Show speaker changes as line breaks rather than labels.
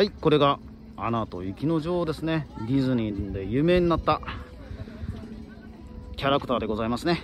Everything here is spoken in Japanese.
はいこれがアナと雪の女王ですね。ディズニーで有名になったキャラクターでございますね。